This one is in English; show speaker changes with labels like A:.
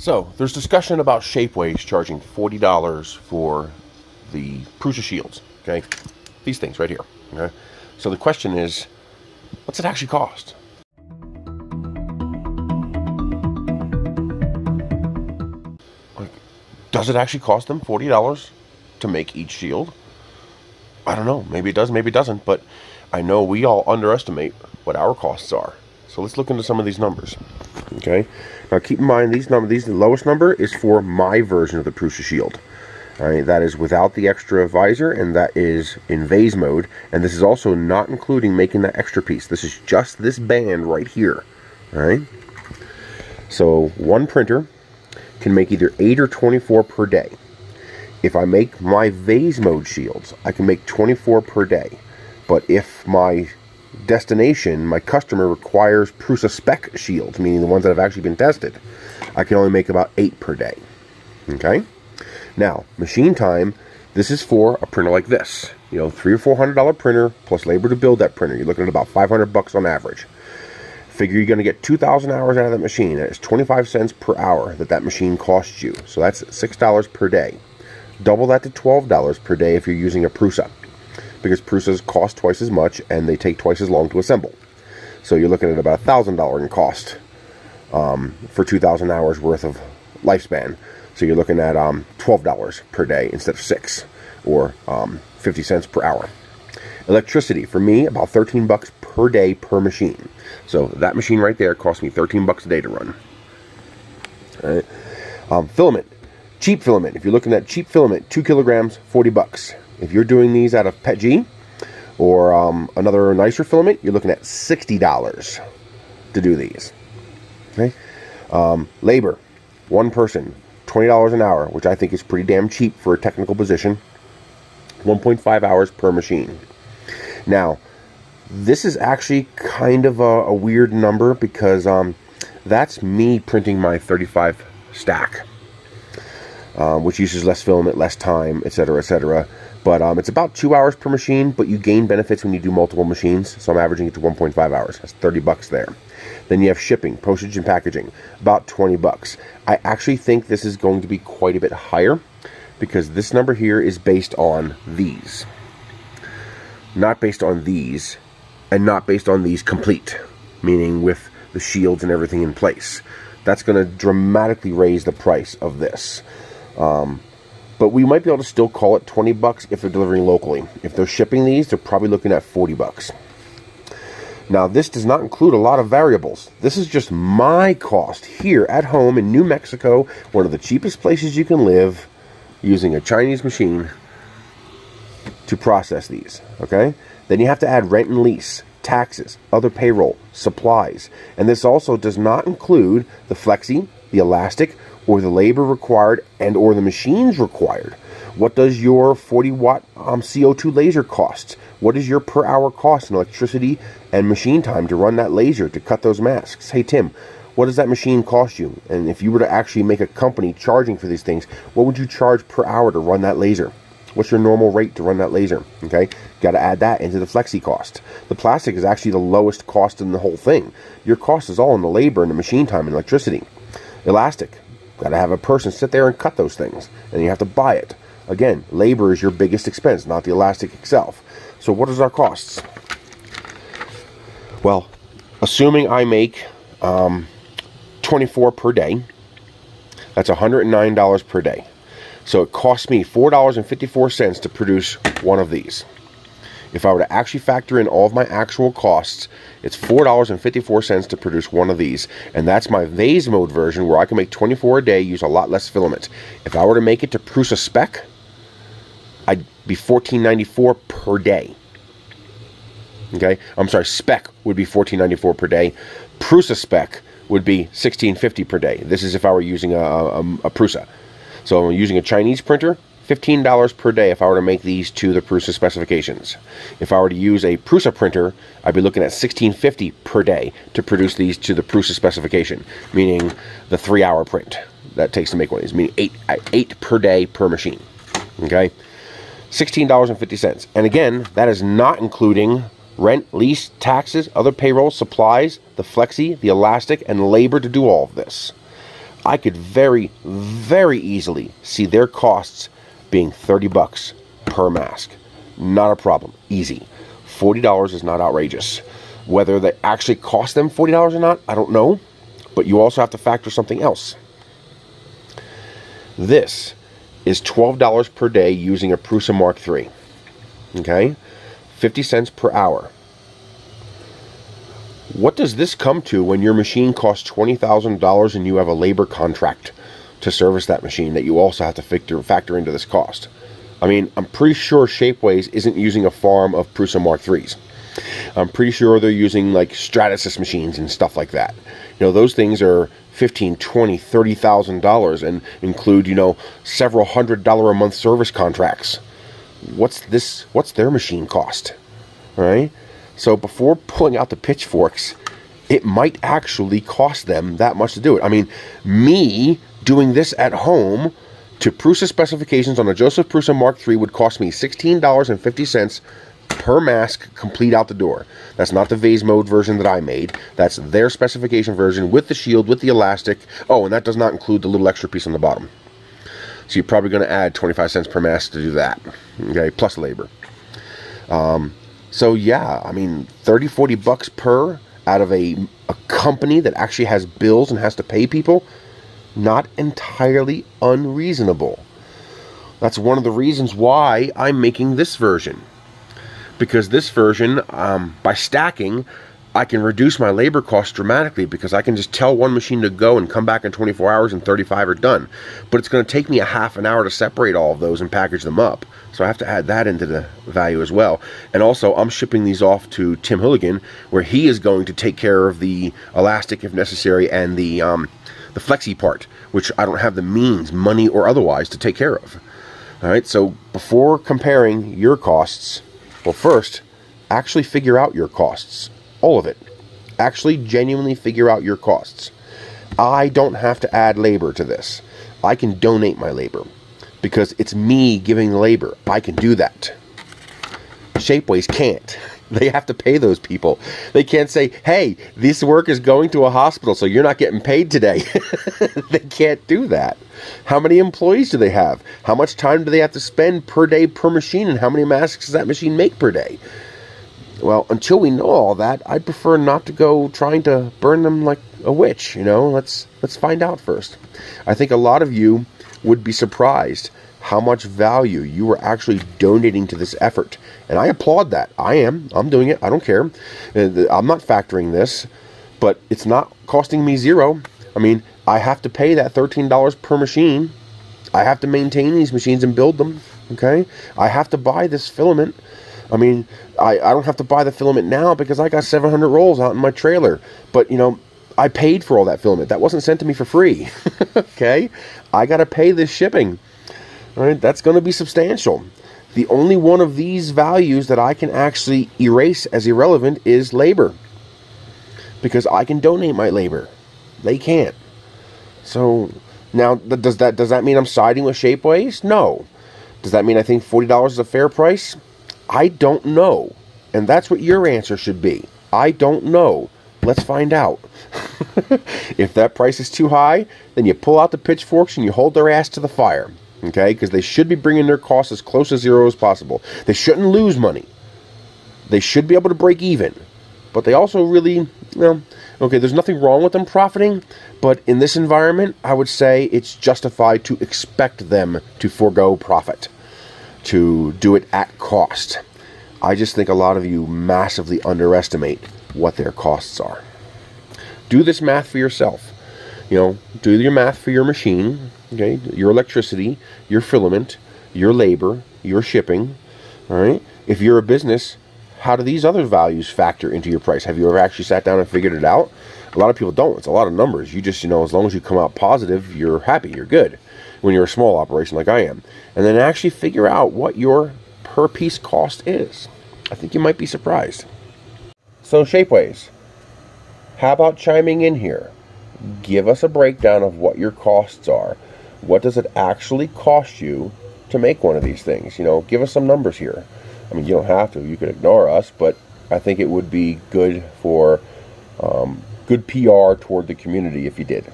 A: So, there's discussion about Shapeways charging $40 for the Prusa shields, okay? These things right here, okay? So the question is, what's it actually cost? Does it actually cost them $40 to make each shield? I don't know. Maybe it does, maybe it doesn't, but I know we all underestimate what our costs are. So let's look into some of these numbers. Okay. Now keep in mind these number these the lowest number is for my version of the Prusa Shield. All right, that is without the extra visor and that is in vase mode and this is also not including making that extra piece. This is just this band right here. All right. So one printer can make either 8 or 24 per day. If I make my vase mode shields, I can make 24 per day. But if my destination, my customer requires Prusa spec shields, meaning the ones that have actually been tested, I can only make about eight per day. Okay? Now, machine time, this is for a printer like this. You know, three or four hundred dollar printer plus labor to build that printer. You're looking at about 500 bucks on average. Figure you're going to get 2,000 hours out of that machine. That is 25 cents per hour that that machine costs you. So that's $6 per day. Double that to $12 per day if you're using a Prusa because Prusas cost twice as much and they take twice as long to assemble. So you're looking at about $1,000 in cost um, for 2,000 hours worth of lifespan. So you're looking at um, $12 per day instead of 6 or um, 50 cents per hour. Electricity, for me, about 13 bucks per day per machine. So that machine right there cost me 13 bucks a day to run. All right. Um, filament, cheap filament. If you're looking at cheap filament, 2 kilograms, 40 bucks. If you're doing these out of PETG or um, another nicer filament, you're looking at $60 to do these. Okay. Um, labor, one person, $20 an hour, which I think is pretty damn cheap for a technical position. 1.5 hours per machine. Now, this is actually kind of a, a weird number because um, that's me printing my 35 stack, um, which uses less filament, less time, etc., etc. But um, it's about two hours per machine, but you gain benefits when you do multiple machines. So I'm averaging it to 1.5 hours. That's 30 bucks there. Then you have shipping, postage, and packaging, about 20 bucks. I actually think this is going to be quite a bit higher because this number here is based on these. Not based on these, and not based on these complete, meaning with the shields and everything in place. That's going to dramatically raise the price of this. Um, but we might be able to still call it 20 bucks if they're delivering locally. If they're shipping these, they're probably looking at 40 bucks. Now, this does not include a lot of variables. This is just my cost here at home in New Mexico, one of the cheapest places you can live, using a Chinese machine to process these. Okay? Then you have to add rent and lease, taxes, other payroll, supplies. And this also does not include the flexi, the elastic, or the labor required and or the machines required. What does your 40 watt um, CO2 laser cost? What is your per hour cost in electricity and machine time to run that laser to cut those masks? Hey Tim, what does that machine cost you? And if you were to actually make a company charging for these things, what would you charge per hour to run that laser? What's your normal rate to run that laser? Okay, got to add that into the flexi cost. The plastic is actually the lowest cost in the whole thing. Your cost is all in the labor and the machine time and electricity. Elastic, got to have a person sit there and cut those things, and you have to buy it. Again, labor is your biggest expense, not the elastic itself. So what is our costs? Well, assuming I make um, 24 per day, that's $109 per day. So it costs me $4.54 to produce one of these. If I were to actually factor in all of my actual costs, it's $4.54 to produce one of these. And that's my vase mode version where I can make 24 a day, use a lot less filament. If I were to make it to Prusa spec, I'd be $14.94 per day. Okay, I'm sorry, spec would be $14.94 per day. Prusa spec would be $16.50 per day. This is if I were using a, a, a Prusa. So I'm using a Chinese printer, $15 per day if I were to make these to the Prusa specifications. If I were to use a Prusa printer, I'd be looking at $16.50 per day to produce these to the Prusa specification, meaning the three hour print that takes to make one of these, meaning eight, uh, eight per day per machine. Okay? $16.50. And again, that is not including rent, lease, taxes, other payroll, supplies, the flexi, the elastic, and labor to do all of this. I could very, very easily see their costs being 30 bucks per mask. Not a problem. Easy. $40 is not outrageous. Whether they actually cost them $40 or not, I don't know. But you also have to factor something else. This is $12 per day using a Prusa Mark III. Okay? 50 cents per hour. What does this come to when your machine costs $20,000 and you have a labor contract to service that machine that you also have to factor, factor into this cost? I mean, I'm pretty sure Shapeways isn't using a farm of Prusa Mark 3s. I'm pretty sure they're using like Stratasys machines and stuff like that. You know, those things are fifteen, twenty, thirty thousand dollars and include, you know, several hundred dollar a month service contracts. What's this what's their machine cost? All right? So before pulling out the pitchforks, it might actually cost them that much to do it. I mean, me doing this at home to Prusa specifications on a Josef Prusa Mark III would cost me $16.50 per mask complete out the door. That's not the vase mode version that I made. That's their specification version with the shield, with the elastic. Oh, and that does not include the little extra piece on the bottom. So you're probably going to add 25 cents per mask to do that. Okay, plus labor. Um, so yeah, I mean, 30, 40 bucks per out of a, a company that actually has bills and has to pay people, not entirely unreasonable. That's one of the reasons why I'm making this version. Because this version, um, by stacking, I can reduce my labor costs dramatically because I can just tell one machine to go and come back in 24 hours and 35 are done. But it's going to take me a half an hour to separate all of those and package them up. So I have to add that into the value as well. And also, I'm shipping these off to Tim Hooligan, where he is going to take care of the elastic if necessary and the um, the flexi part, which I don't have the means, money or otherwise, to take care of. All right. So before comparing your costs, well, first, actually figure out your costs all of it. Actually, genuinely figure out your costs. I don't have to add labor to this. I can donate my labor because it's me giving the labor. I can do that. Shapeways can't. They have to pay those people. They can't say, hey, this work is going to a hospital, so you're not getting paid today. they can't do that. How many employees do they have? How much time do they have to spend per day per machine? And how many masks does that machine make per day? Well, until we know all that, I'd prefer not to go trying to burn them like a witch, you know? Let's let's find out first. I think a lot of you would be surprised how much value you are actually donating to this effort. And I applaud that. I am. I'm doing it. I don't care. Uh, I'm not factoring this, but it's not costing me zero. I mean, I have to pay that $13 per machine. I have to maintain these machines and build them, okay? I have to buy this filament. I mean, I, I don't have to buy the filament now because I got 700 rolls out in my trailer. But, you know, I paid for all that filament. That wasn't sent to me for free. okay? I got to pay this shipping. Right? That's going to be substantial. The only one of these values that I can actually erase as irrelevant is labor. Because I can donate my labor. They can't. So now does that does that mean I'm siding with Shapeways? No. Does that mean I think $40 is a fair price? I don't know. And that's what your answer should be. I don't know. Let's find out. if that price is too high, then you pull out the pitchforks and you hold their ass to the fire. Okay? Because they should be bringing their costs as close to zero as possible. They shouldn't lose money. They should be able to break even. But they also really, well, okay, there's nothing wrong with them profiting, but in this environment, I would say it's justified to expect them to forego profit to do it at cost. I just think a lot of you massively underestimate what their costs are. Do this math for yourself. You know, do your math for your machine, okay, your electricity, your filament, your labor, your shipping, all right? If you're a business, how do these other values factor into your price? Have you ever actually sat down and figured it out? A lot of people don't. It's a lot of numbers. You just, you know, as long as you come out positive, you're happy, you're good when you're a small operation like I am. And then actually figure out what your per piece cost is. I think you might be surprised. So, Shapeways, how about chiming in here? Give us a breakdown of what your costs are. What does it actually cost you to make one of these things? You know, give us some numbers here. I mean, you don't have to. You could ignore us, but I think it would be good for um, good PR toward the community if you did.